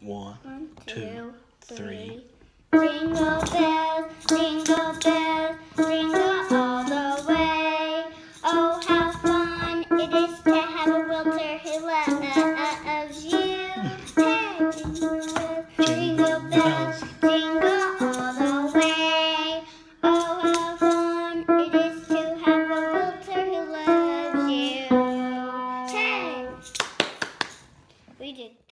One, One two, two, three. Jingle bells, jingle bells, jingle all the way. Oh, how fun it is to have a wilter who loves you. Hey, jingle bells, jingle bells, jingle all the way. Oh, how fun it is to have a wilter who loves you. Hey, we did.